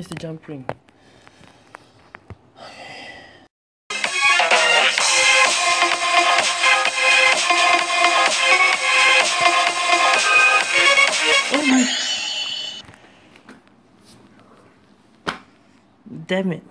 I missed the jump ring. Oh my. Damn it.